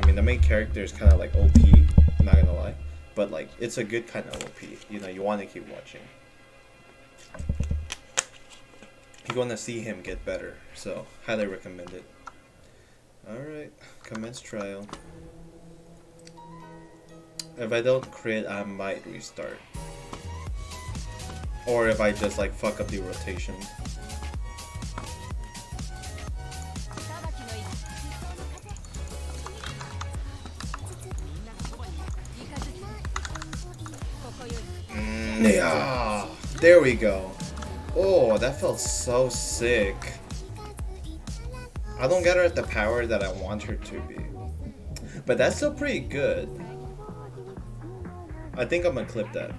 I mean, the main character is kind of like OP. Not gonna lie, but like it's a good kind of OP. You know, you want to keep watching. You want to see him get better, so highly recommend it. All right, commence trial. If I don't crit, I might restart. Or if I just like fuck up the rotation. Yeah, there we go. Oh, that felt so sick. I don't get her at the power that I want her to be. But that's still pretty good. I think I'm gonna clip that.